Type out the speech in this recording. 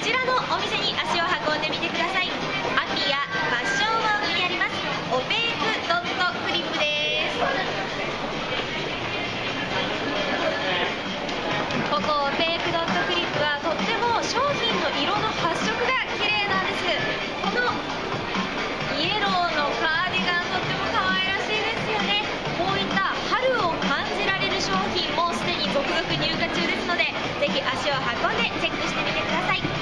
ちらのお店に足を運んでみてください。アピアファッションワークにあります。オベークドットクリップです。ここオペークドットクリップはとっても商品の色の発色が綺麗なんです。このイエローのカーディガンとっても可愛らしいですよね。こういった春を感じられる商品もすでに続々入荷中ですのでぜひ足を運んでチェックしてみてください。